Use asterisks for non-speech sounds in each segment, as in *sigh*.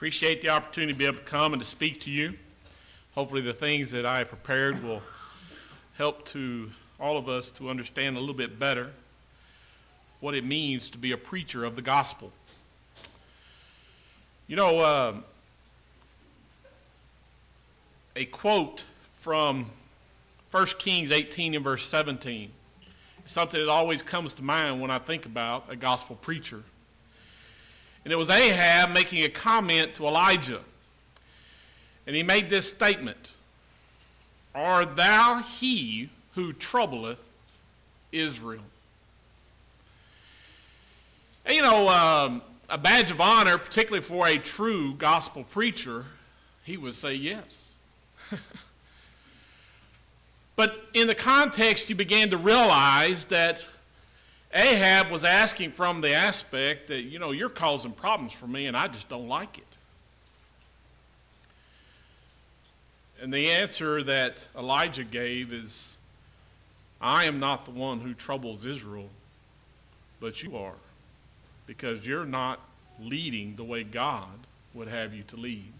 Appreciate the opportunity to be able to come and to speak to you. Hopefully, the things that I prepared will help to all of us to understand a little bit better what it means to be a preacher of the gospel. You know, uh, a quote from 1 Kings 18 and verse 17 is something that always comes to mind when I think about a gospel preacher. And it was Ahab making a comment to Elijah. And he made this statement Art thou he who troubleth Israel? And, you know, um, a badge of honor, particularly for a true gospel preacher, he would say yes. *laughs* but in the context, you began to realize that Ahab was asking from the aspect that, you know, you're causing problems for me and I just don't like it. And the answer that Elijah gave is, I am not the one who troubles Israel, but you are, because you're not leading the way God would have you to lead.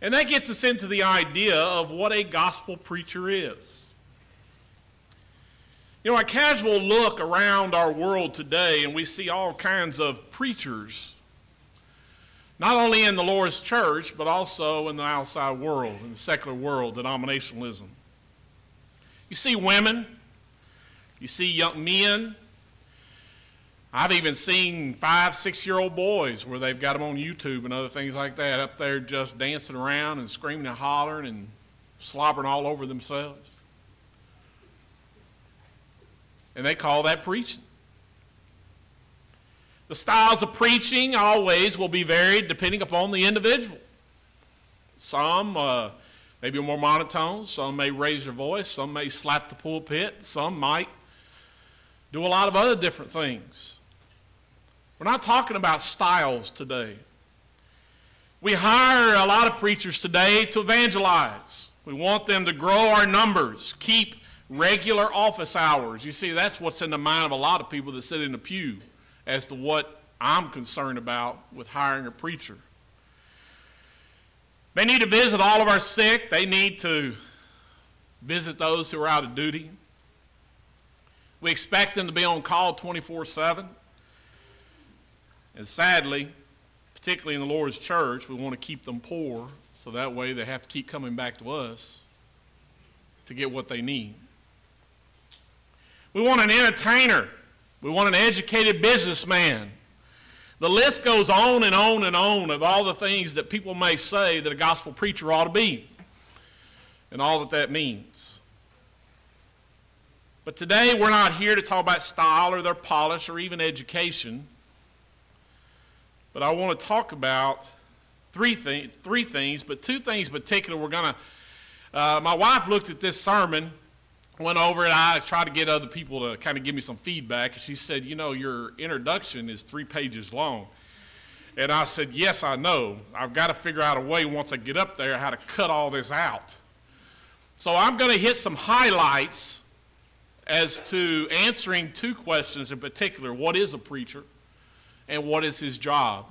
And that gets us into the idea of what a gospel preacher is. You know, a casual look around our world today, and we see all kinds of preachers, not only in the Lord's church, but also in the outside world, in the secular world, denominationalism. You see women, you see young men. I've even seen five, six year old boys where they've got them on YouTube and other things like that up there just dancing around and screaming and hollering and slobbering all over themselves. And they call that preaching. The styles of preaching always will be varied depending upon the individual. Some uh, may be more monotone, some may raise their voice, some may slap the pulpit, some might do a lot of other different things. We're not talking about styles today. We hire a lot of preachers today to evangelize. We want them to grow our numbers, keep regular office hours. You see, that's what's in the mind of a lot of people that sit in the pew as to what I'm concerned about with hiring a preacher. They need to visit all of our sick. They need to visit those who are out of duty. We expect them to be on call 24 7. And sadly, particularly in the Lord's church, we want to keep them poor so that way they have to keep coming back to us to get what they need. We want an entertainer. We want an educated businessman. The list goes on and on and on of all the things that people may say that a gospel preacher ought to be and all that that means. But today we're not here to talk about style or their polish or even education. But I want to talk about three, th- three things, but two things in particular we're going to. Uh, my wife looked at this sermon went over it. I tried to get other people to kind of give me some feedback. And she said, You know, your introduction is three pages long. And I said, Yes, I know. I've got to figure out a way once I get up there how to cut all this out. So I'm going to hit some highlights as to answering two questions in particular what is a preacher and what is his job?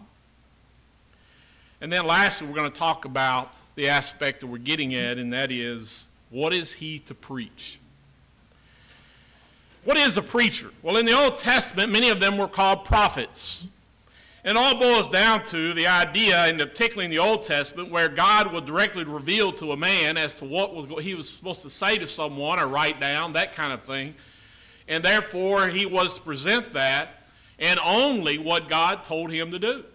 And then lastly, we're going to talk about the aspect that we're getting at, and that is what is he to preach? What is a preacher? Well, in the Old Testament, many of them were called prophets. It all boils down to the idea, and particularly in the Old Testament, where God would directly reveal to a man as to what he was supposed to say to someone or write down, that kind of thing. And therefore, he was to present that and only what God told him to do.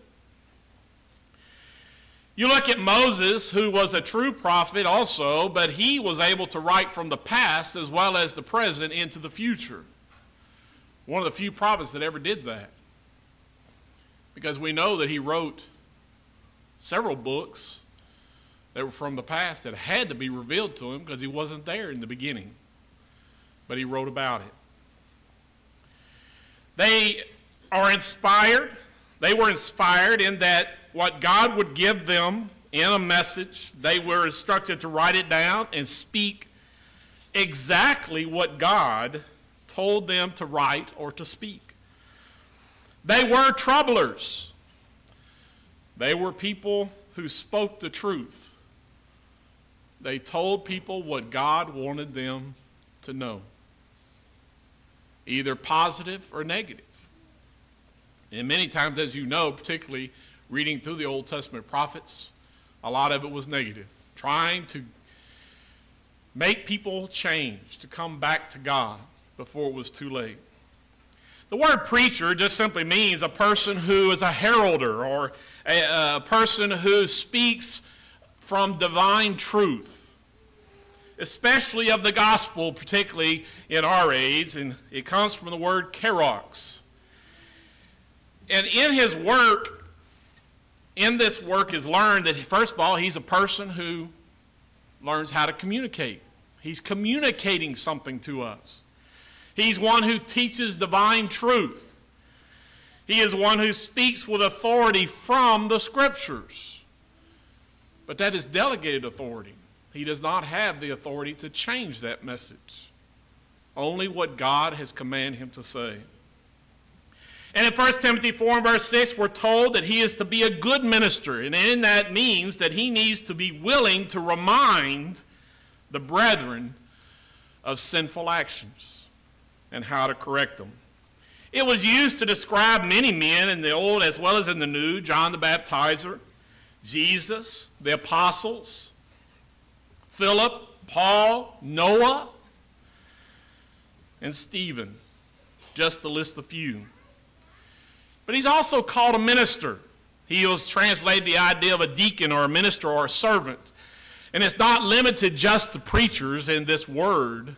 You look at Moses, who was a true prophet also, but he was able to write from the past as well as the present into the future. One of the few prophets that ever did that. Because we know that he wrote several books that were from the past that had to be revealed to him because he wasn't there in the beginning. But he wrote about it. They are inspired. They were inspired in that what God would give them in a message. They were instructed to write it down and speak exactly what God told them to write or to speak. They were troublers. They were people who spoke the truth. They told people what God wanted them to know, either positive or negative. And many times, as you know, particularly reading through the Old Testament prophets, a lot of it was negative, trying to make people change, to come back to God before it was too late. The word preacher just simply means a person who is a heralder or a, a person who speaks from divine truth, especially of the gospel, particularly in our age, and it comes from the word keros. And in his work, in this work is learned that, first of all, he's a person who learns how to communicate. He's communicating something to us. He's one who teaches divine truth. He is one who speaks with authority from the scriptures. But that is delegated authority. He does not have the authority to change that message. Only what God has commanded him to say. And in 1 Timothy 4 and verse 6, we're told that he is to be a good minister. And in that means that he needs to be willing to remind the brethren of sinful actions and how to correct them. It was used to describe many men in the Old as well as in the New John the Baptizer, Jesus, the apostles, Philip, Paul, Noah, and Stephen, just to list a few. But he's also called a minister. He was translated the idea of a deacon or a minister or a servant. And it's not limited just to preachers in this word,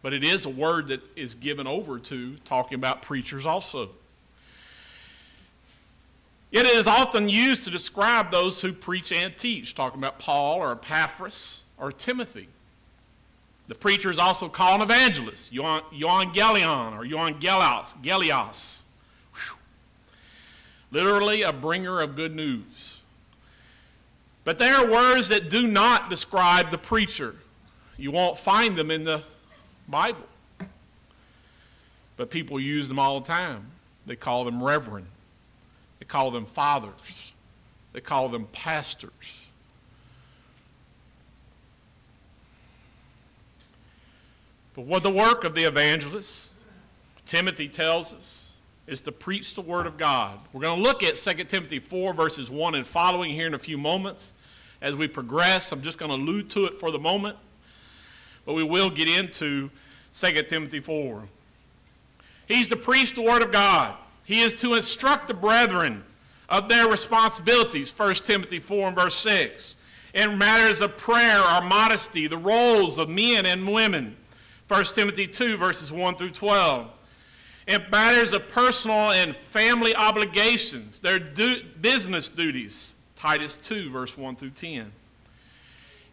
but it is a word that is given over to talking about preachers also. Yet it is often used to describe those who preach and teach, talking about Paul or Epaphras or Timothy. The preacher is also called an evangelist, euangelion or euangelios, gelios. Literally a bringer of good news. But there are words that do not describe the preacher. You won't find them in the Bible. But people use them all the time. They call them reverend. They call them fathers. They call them pastors. But what the work of the evangelist, Timothy tells us, is to preach the Word of God. We're going to look at 2 Timothy 4, verses 1 and following here in a few moments. As we progress, I'm just going to allude to it for the moment. But we will get into 2 Timothy 4. He's to preach the Word of God. He is to instruct the brethren of their responsibilities, 1 Timothy 4 and verse 6. In matters of prayer or modesty, the roles of men and women, 1 Timothy 2 verses 1 through 12. In matters of personal and family obligations, their du business duties, Titus 2 verse 1 through 10.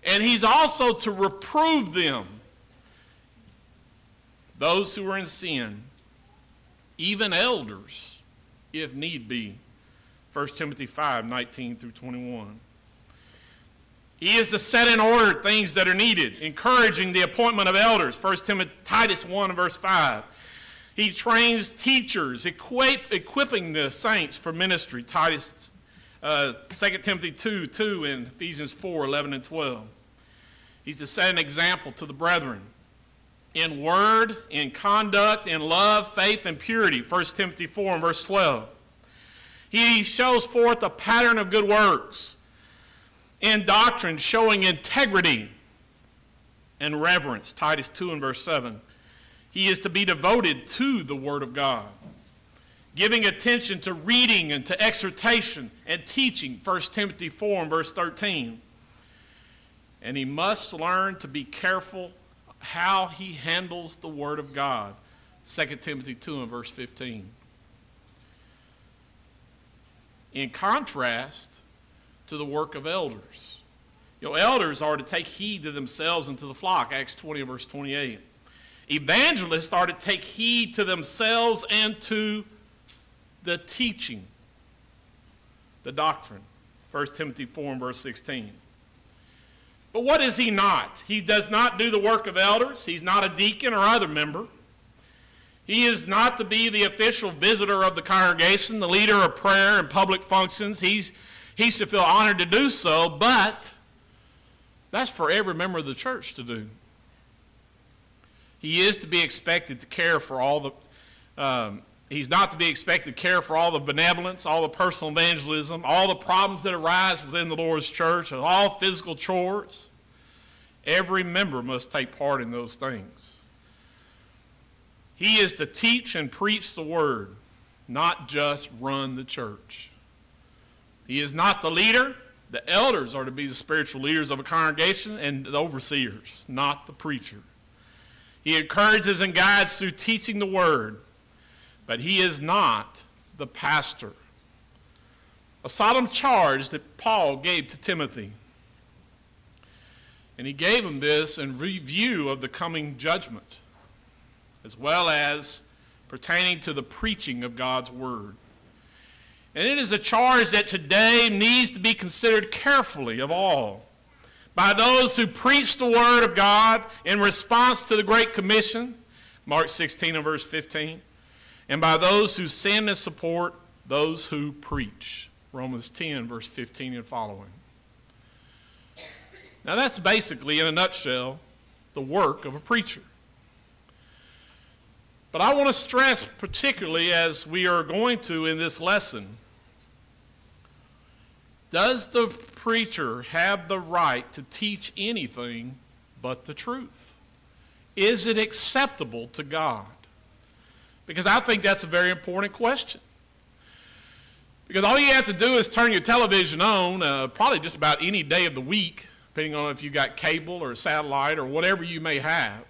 And he's also to reprove them, those who are in sin, even elders, if need be. 1 Timothy 5 19 through 21. He is to set in order things that are needed, encouraging the appointment of elders. 1 Timothy Titus 1 verse 5. He trains teachers, equip, equipping the saints for ministry. Titus, uh, 2 Timothy 2 2 and Ephesians 4 11 and 12. He's to set an example to the brethren in word, in conduct, in love, faith, and purity. 1 Timothy 4 and verse 12. He shows forth a pattern of good works in doctrine, showing integrity and reverence. Titus 2 and verse 7. He is to be devoted to the Word of God, giving attention to reading and to exhortation and teaching. 1 Timothy 4 and verse 13 and he must learn to be careful how he handles the Word of God. 2 Timothy 2 and verse 15. In contrast to the work of elders. You know, elders are to take heed to themselves and to the flock, Acts 20 and verse 28. Evangelists are to take heed to themselves and to the teaching, the doctrine. 1 Timothy 4 and verse 16. But what is he not? He does not do the work of elders. He's not a deacon or other member. He is not to be the official visitor of the congregation, the leader of prayer and public functions. He's, he should feel honored to do so, but that's for every member of the church to do. He is to be expected to care for all the, um, he's not to be expected to care for all the benevolence, all the personal evangelism, all the problems that arise within the Lord's church, and all physical chores. Every member must take part in those things. He is to teach and preach the word, not just run the church. He is not the leader. The elders are to be the spiritual leaders of a congregation and the overseers, not the preacher. He encourages and guides through teaching the word, but he is not the pastor. A solemn charge that Paul gave to Timothy. And he gave him this in review of the coming judgment, as well as pertaining to the preaching of God's word. And it is a charge that today needs to be considered carefully of all by those who preach the word of God in response to the Great Commission, Mark 16 and verse 15, and by those who send and support those who preach, Romans 10 verse 15 and following. Now that's basically, in a nutshell, the work of a preacher. But I want to stress, particularly as we are going to in this lesson, does the preacher have the right to teach anything but the truth? Is it acceptable to God? Because I think that's a very important question. Because all you have to do is turn your television on, uh, probably just about any day of the week, depending on if you got cable or satellite or whatever you may have.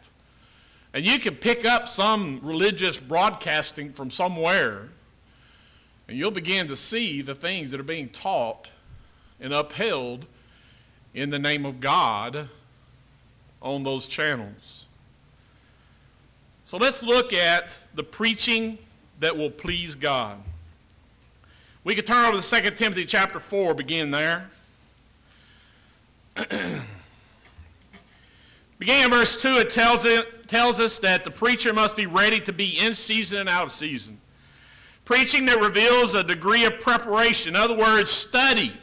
And you can pick up some religious broadcasting from somewhere, and you'll begin to see the things that are being taught and upheld in the name of God on those channels. So let's look at the preaching that will please God. We could turn over to 2 Timothy chapter 4, begin there. *clears throat* Beginning in verse 2, it tells, it tells us that the preacher must be ready to be in season and out of season. Preaching that reveals a degree of preparation, in other words, study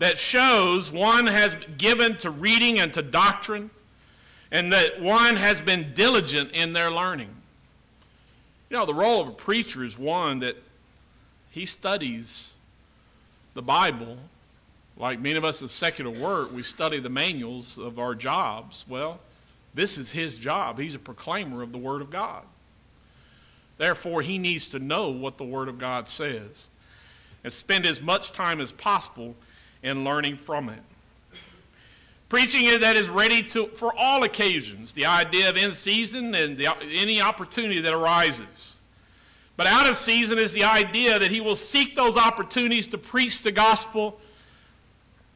that shows one has given to reading and to doctrine, and that one has been diligent in their learning. You know, the role of a preacher is one that he studies the Bible. Like many of us in secular work, we study the manuals of our jobs. Well, this is his job. He's a proclaimer of the Word of God. Therefore, he needs to know what the Word of God says and spend as much time as possible and learning from it. Preaching that is ready to, for all occasions, the idea of in season and the, any opportunity that arises. But out of season is the idea that he will seek those opportunities to preach the gospel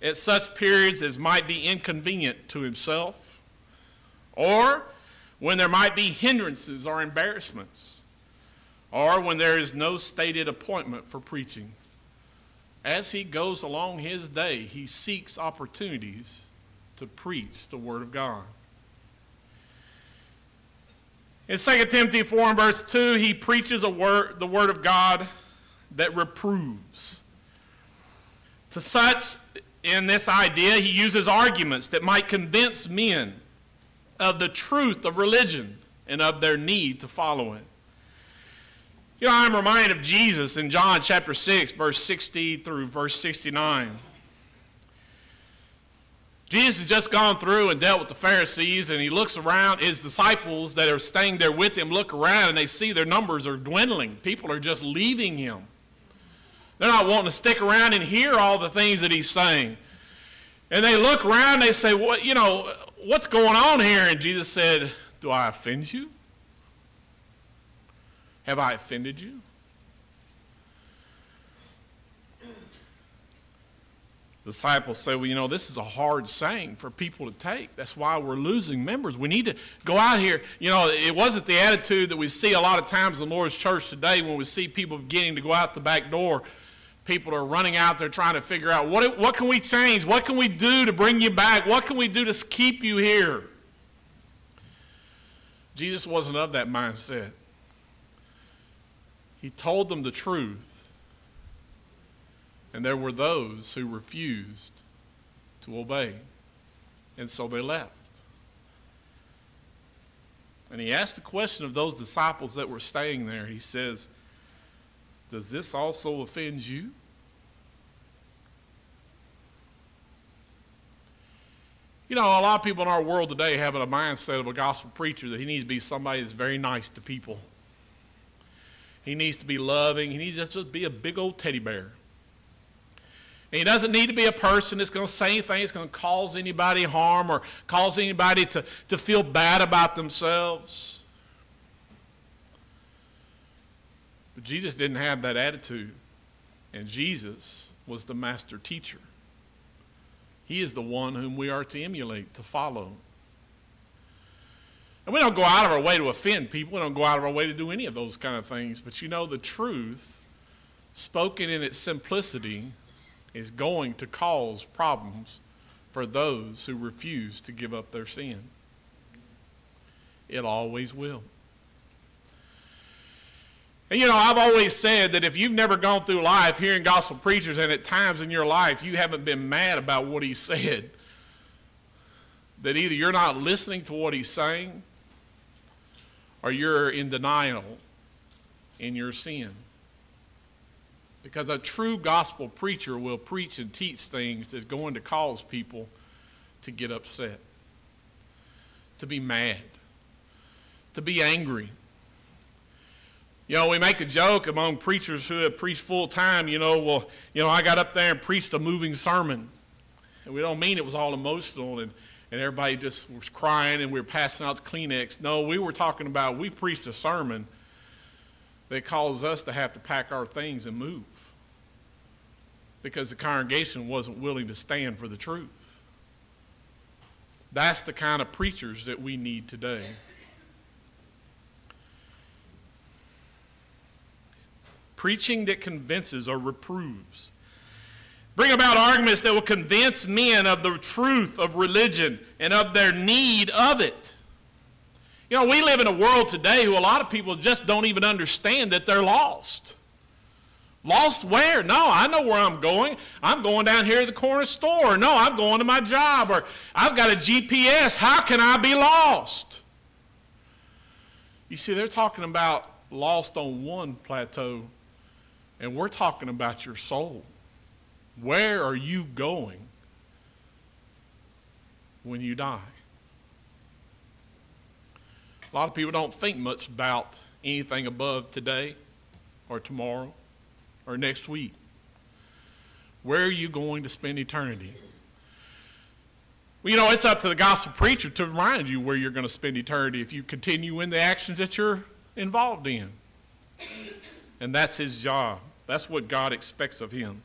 at such periods as might be inconvenient to himself, or when there might be hindrances or embarrassments, or when there is no stated appointment for preaching as he goes along his day, he seeks opportunities to preach the Word of God. In 2 Timothy 4 and verse 2, he preaches a word, the Word of God that reproves. To such, in this idea, he uses arguments that might convince men of the truth of religion and of their need to follow it. You know, I'm reminded of Jesus in John chapter 6, verse 60 through verse 69. Jesus has just gone through and dealt with the Pharisees, and he looks around. His disciples that are staying there with him look around and they see their numbers are dwindling. People are just leaving him. They're not wanting to stick around and hear all the things that he's saying. And they look around and they say, What, you know, what's going on here? And Jesus said, Do I offend you? Have I offended you? The disciples say, Well, you know, this is a hard saying for people to take. That's why we're losing members. We need to go out here. You know, it wasn't the attitude that we see a lot of times in the Lord's church today when we see people beginning to go out the back door. People are running out there trying to figure out what, what can we change? What can we do to bring you back? What can we do to keep you here? Jesus wasn't of that mindset. He told them the truth. And there were those who refused to obey. And so they left. And he asked the question of those disciples that were staying there. He says, Does this also offend you? You know, a lot of people in our world today have a mindset of a gospel preacher that he needs to be somebody that's very nice to people. He needs to be loving. He needs to be a big old teddy bear. And he doesn't need to be a person that's going to say anything that's going to cause anybody harm or cause anybody to, to feel bad about themselves. But Jesus didn't have that attitude. And Jesus was the master teacher. He is the one whom we are to emulate, to follow. And we don't go out of our way to offend people. We don't go out of our way to do any of those kind of things. But you know, the truth, spoken in its simplicity, is going to cause problems for those who refuse to give up their sin. It always will. And you know, I've always said that if you've never gone through life hearing gospel preachers and at times in your life you haven't been mad about what he *laughs* said, that either you're not listening to what he's saying or you're in denial in your sin. Because a true gospel preacher will preach and teach things that's going to cause people to get upset, to be mad, to be angry you know, we make a joke among preachers who have preached full time, you know, well, you know, I got up there and preached a moving sermon. And we don't mean it was all emotional and, and everybody just was crying and we were passing out the Kleenex. No, we were talking about we preached a sermon that caused us to have to pack our things and move because the congregation wasn't willing to stand for the truth. That's the kind of preachers that we need today. preaching that convinces or reproves. Bring about arguments that will convince men of the truth of religion and of their need of it. You know, we live in a world today who a lot of people just don't even understand that they're lost. Lost where? No, I know where I'm going. I'm going down here to the corner store. No, I'm going to my job. Or I've got a GPS. How can I be lost? You see, they're talking about lost on one plateau and we're talking about your soul. Where are you going when you die? A lot of people don't think much about anything above today or tomorrow or next week. Where are you going to spend eternity? Well, you know, it's up to the gospel preacher to remind you where you're going to spend eternity if you continue in the actions that you're involved in. And that's his job. That's what God expects of him.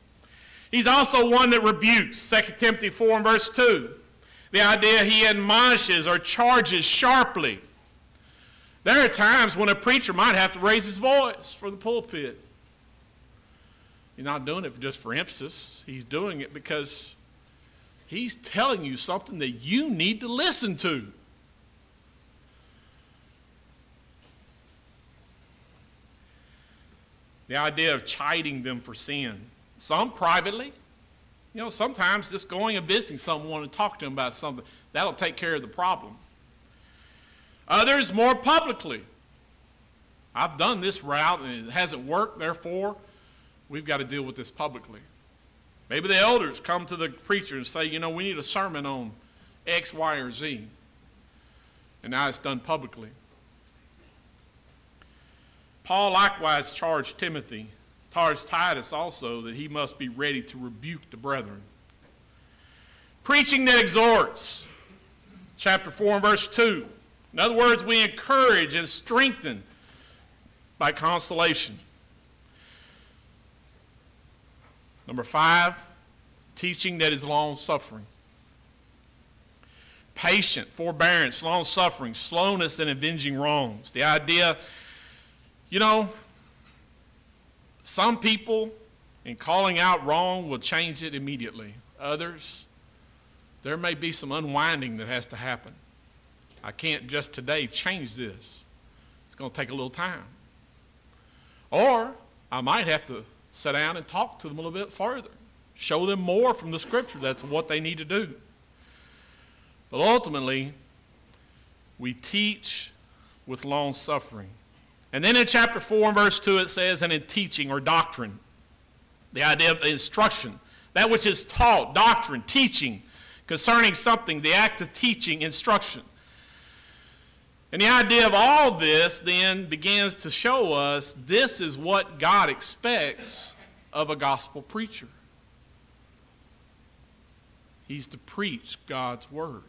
He's also one that rebukes. 2 Timothy 4 and verse 2. The idea he admonishes or charges sharply. There are times when a preacher might have to raise his voice for the pulpit. He's not doing it just for emphasis. He's doing it because he's telling you something that you need to listen to. the idea of chiding them for sin. Some privately. You know, sometimes just going and visiting someone and talking to them about something, that'll take care of the problem. Others more publicly. I've done this route and it hasn't worked, therefore, we've got to deal with this publicly. Maybe the elders come to the preacher and say, you know, we need a sermon on X, Y, or Z. And now it's done publicly. Paul likewise charged Timothy, charged Titus also, that he must be ready to rebuke the brethren. Preaching that exhorts, chapter 4 and verse 2. In other words, we encourage and strengthen by consolation. Number five, teaching that is long suffering. Patient, forbearance, long suffering, slowness in avenging wrongs. The idea you know, some people, in calling out wrong, will change it immediately. Others, there may be some unwinding that has to happen. I can't just today change this. It's going to take a little time. Or I might have to sit down and talk to them a little bit further show them more from the scripture. That's what they need to do. But ultimately, we teach with long suffering. And then in chapter 4 and verse 2, it says, and in teaching or doctrine, the idea of instruction, that which is taught, doctrine, teaching concerning something, the act of teaching, instruction. And the idea of all this then begins to show us this is what God expects of a gospel preacher. He's to preach God's word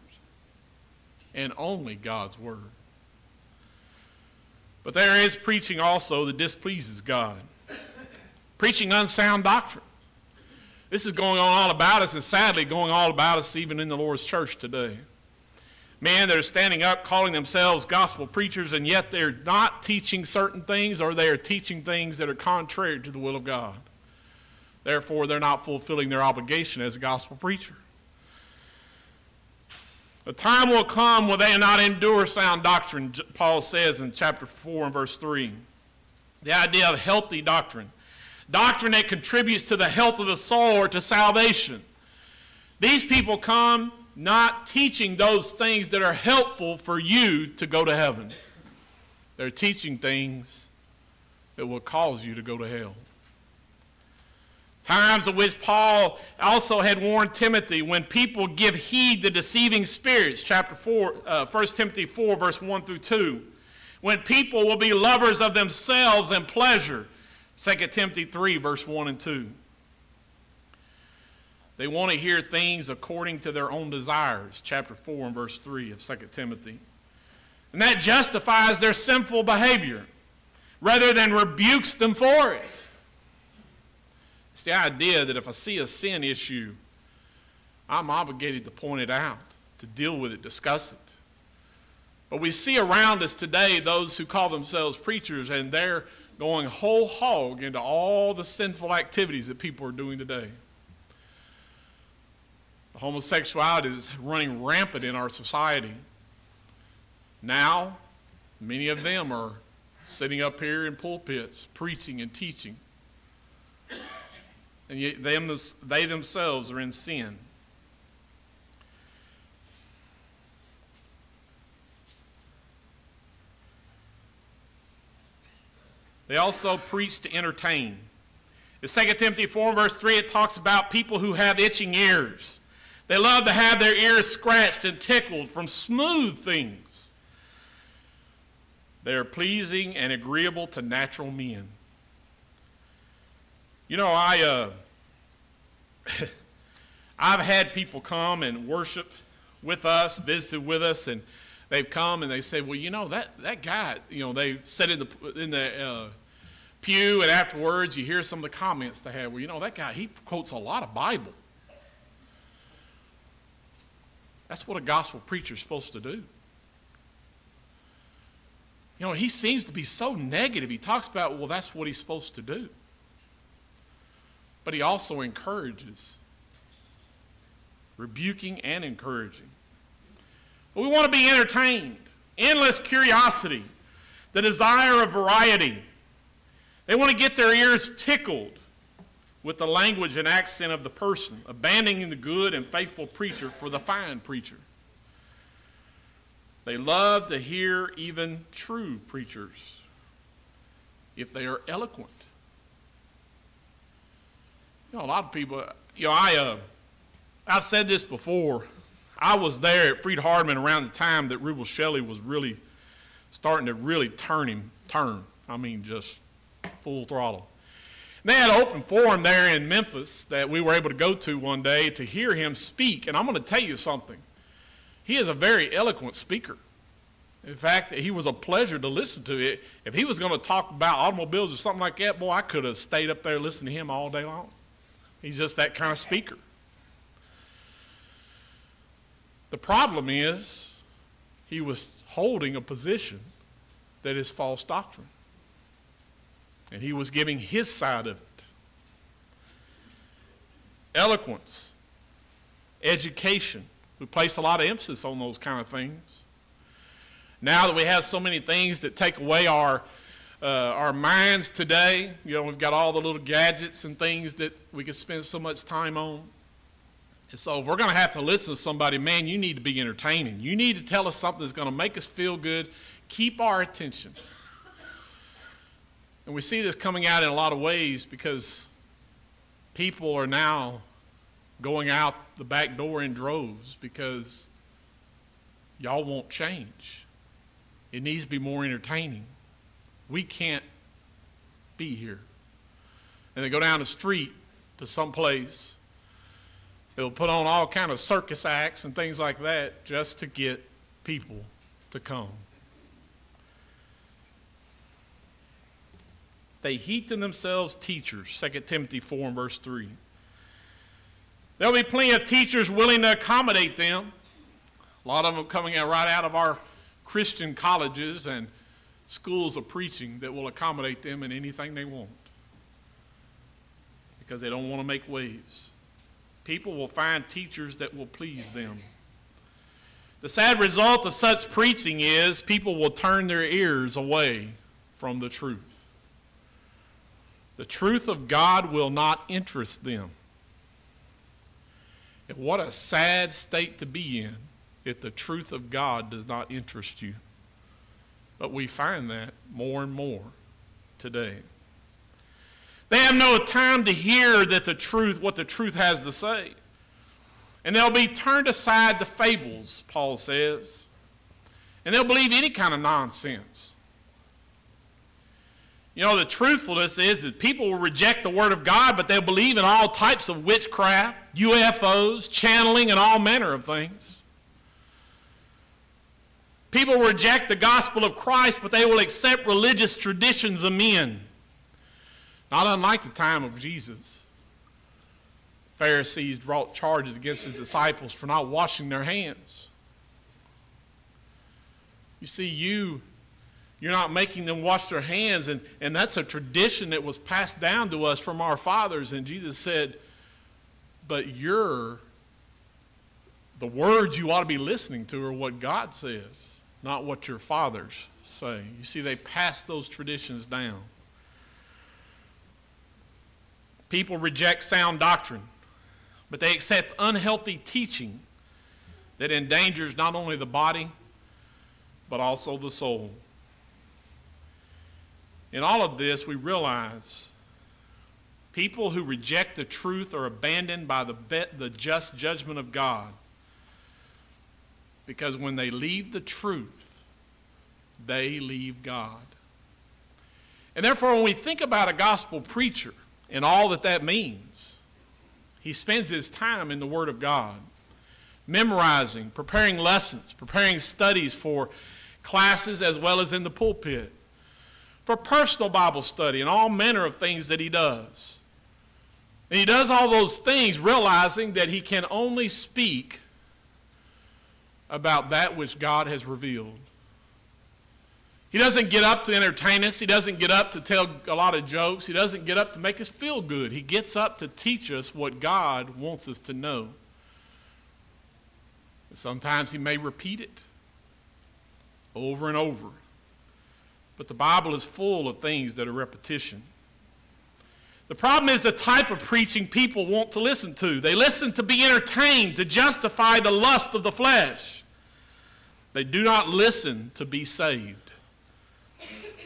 and only God's word. But there is preaching also that displeases God. Preaching unsound doctrine. This is going on all about us, and sadly, going all about us even in the Lord's church today. Men that are standing up calling themselves gospel preachers, and yet they're not teaching certain things, or they are teaching things that are contrary to the will of God. Therefore, they're not fulfilling their obligation as a gospel preacher. The time will come when they not endure sound doctrine, Paul says in chapter 4 and verse 3. The idea of healthy doctrine. Doctrine that contributes to the health of the soul or to salvation. These people come not teaching those things that are helpful for you to go to heaven. They're teaching things that will cause you to go to hell. Times of which Paul also had warned Timothy when people give heed to deceiving spirits, chapter 4, uh, 1 Timothy 4, verse 1 through 2. When people will be lovers of themselves and pleasure, 2 Timothy 3, verse 1 and 2. They want to hear things according to their own desires, chapter 4 and verse 3 of 2 Timothy. And that justifies their sinful behavior rather than rebukes them for it. It's the idea that if I see a sin issue, I'm obligated to point it out, to deal with it, discuss it. But we see around us today those who call themselves preachers and they're going whole hog into all the sinful activities that people are doing today. The homosexuality is running rampant in our society. Now, many of them are sitting up here in pulpits preaching and teaching and yet them, they themselves are in sin. They also preach to entertain. In 2 Timothy 4, verse 3, it talks about people who have itching ears. They love to have their ears scratched and tickled from smooth things. They are pleasing and agreeable to natural men. You know, I, uh, *laughs* I've had people come and worship with us, visited with us, and they've come and they say, well, you know, that, that guy, you know, they sit in the, in the uh, pew, and afterwards you hear some of the comments they have. Well, you know, that guy, he quotes a lot of Bible. That's what a gospel preacher is supposed to do. You know, he seems to be so negative. He talks about, well, that's what he's supposed to do but he also encourages, rebuking and encouraging. we want to be entertained, endless curiosity, the desire of variety. They want to get their ears tickled with the language and accent of the person, abandoning the good and faithful preacher for the fine preacher. They love to hear even true preachers if they are eloquent. You know, a lot of people, you know, I, uh, I've said this before. I was there at Freed-Hardeman around the time that Rubel Shelley was really starting to really turn him, turn. I mean, just full throttle. And they had an open forum there in Memphis that we were able to go to one day to hear him speak. And I'm going to tell you something. He is a very eloquent speaker. In fact, he was a pleasure to listen to. It. If he was going to talk about automobiles or something like that, boy, I could have stayed up there listening to him all day long. He's just that kind of speaker. The problem is, he was holding a position that is false doctrine. And he was giving his side of it. Eloquence, education. We place a lot of emphasis on those kind of things. Now that we have so many things that take away our uh, our minds today. You know, we've got all the little gadgets and things that we can spend so much time on. And so if we're going to have to listen to somebody, man, you need to be entertaining. You need to tell us something that's going to make us feel good, keep our attention. And we see this coming out in a lot of ways because people are now going out the back door in droves because y'all won't change. It needs to be more entertaining. We can't be here. And they go down the street to some place. They'll put on all kind of circus acts and things like that just to get people to come. They heap to themselves teachers, 2 Timothy 4 and verse 3. There'll be plenty of teachers willing to accommodate them. A lot of them coming out right out of our Christian colleges and schools of preaching that will accommodate them in anything they want because they don't want to make waves. People will find teachers that will please them. The sad result of such preaching is people will turn their ears away from the truth. The truth of God will not interest them. And what a sad state to be in if the truth of God does not interest you. But we find that more and more today. They have no time to hear that the truth, what the truth has to say. And they'll be turned aside to fables, Paul says. And they'll believe any kind of nonsense. You know, the truthfulness is that people will reject the Word of God, but they'll believe in all types of witchcraft, UFOs, channeling, and all manner of things. People reject the gospel of Christ, but they will accept religious traditions of men. Not unlike the time of Jesus. Pharisees brought charges against his disciples for not washing their hands. You see, you you're not making them wash their hands, and, and that's a tradition that was passed down to us from our fathers. And Jesus said, But you're the words you ought to be listening to are what God says not what your fathers say. You see, they pass those traditions down. People reject sound doctrine, but they accept unhealthy teaching that endangers not only the body, but also the soul. In all of this, we realize people who reject the truth are abandoned by the, the just judgment of God because when they leave the truth, they leave God. And therefore, when we think about a gospel preacher and all that that means, he spends his time in the Word of God, memorizing, preparing lessons, preparing studies for classes as well as in the pulpit, for personal Bible study and all manner of things that he does. And he does all those things realizing that he can only speak about that which God has revealed. He doesn't get up to entertain us. He doesn't get up to tell a lot of jokes. He doesn't get up to make us feel good. He gets up to teach us what God wants us to know. Sometimes he may repeat it over and over. But the Bible is full of things that are repetition. The problem is the type of preaching people want to listen to. They listen to be entertained, to justify the lust of the flesh. They do not listen to be saved,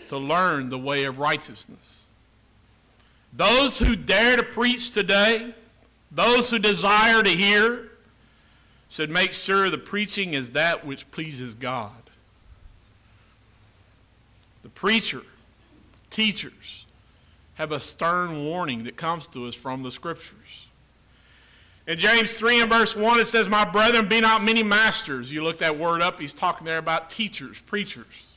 to learn the way of righteousness. Those who dare to preach today, those who desire to hear, should make sure the preaching is that which pleases God. The preacher, teachers, have a stern warning that comes to us from the Scriptures. In James 3 and verse 1, it says, My brethren, be not many masters. You look that word up, he's talking there about teachers, preachers.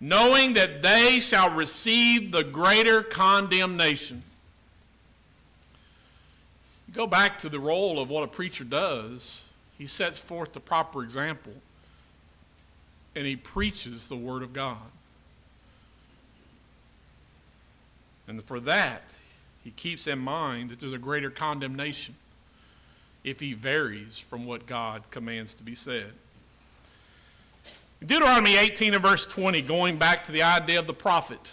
Knowing that they shall receive the greater condemnation. Go back to the role of what a preacher does, he sets forth the proper example and he preaches the Word of God. And for that, he keeps in mind that there's a greater condemnation if he varies from what God commands to be said. Deuteronomy 18 and verse 20, going back to the idea of the prophet.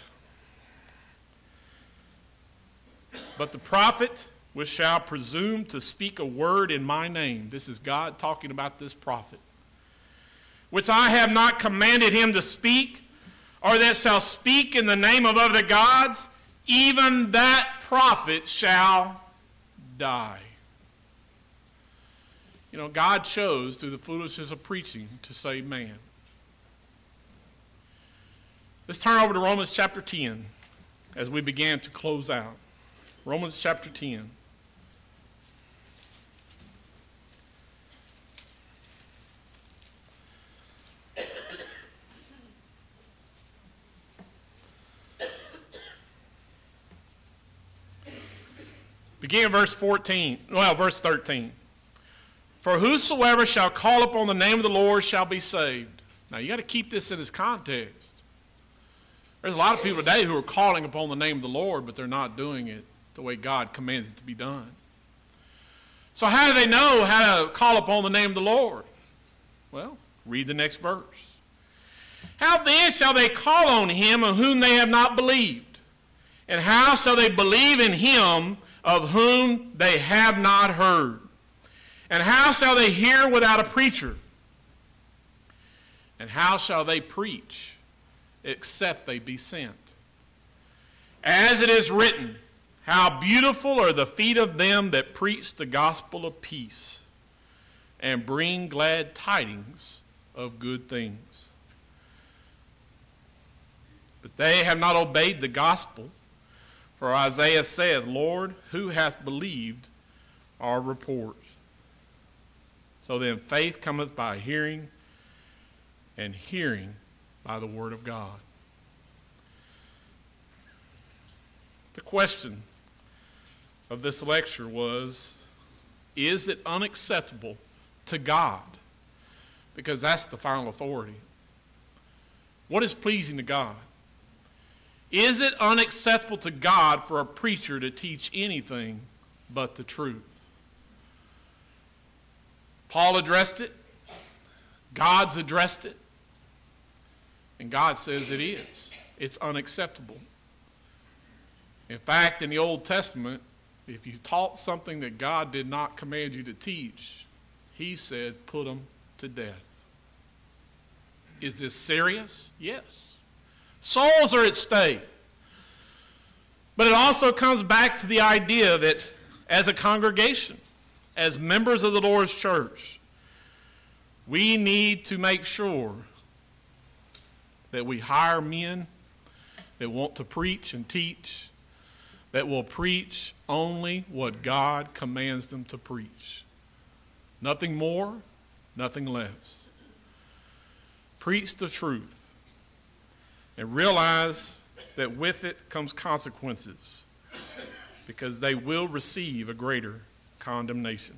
But the prophet which shall presume to speak a word in my name. This is God talking about this prophet. Which I have not commanded him to speak, or that shall speak in the name of other gods, even that prophet shall die. You know, God chose through the foolishness of preaching to save man. Let's turn over to Romans chapter 10 as we begin to close out. Romans chapter 10. Begin verse 14, well, verse 13. For whosoever shall call upon the name of the Lord shall be saved. Now, you got to keep this in its context. There's a lot of people today who are calling upon the name of the Lord, but they're not doing it the way God commands it to be done. So, how do they know how to call upon the name of the Lord? Well, read the next verse. How then shall they call on him of whom they have not believed? And how shall they believe in him of whom they have not heard? And how shall they hear without a preacher? And how shall they preach except they be sent? As it is written, How beautiful are the feet of them that preach the gospel of peace and bring glad tidings of good things. But they have not obeyed the gospel. For Isaiah saith, Lord, who hath believed our report? So then faith cometh by hearing, and hearing by the word of God. The question of this lecture was Is it unacceptable to God? Because that's the final authority. What is pleasing to God? Is it unacceptable to God for a preacher to teach anything but the truth? Paul addressed it. God's addressed it. And God says it is. It's unacceptable. In fact, in the Old Testament, if you taught something that God did not command you to teach, he said, put them to death. Is this serious? Yes. Souls are at stake. But it also comes back to the idea that as a congregation, as members of the Lord's church, we need to make sure that we hire men that want to preach and teach, that will preach only what God commands them to preach. Nothing more, nothing less. Preach the truth and realize that with it comes consequences because they will receive a greater condemnation.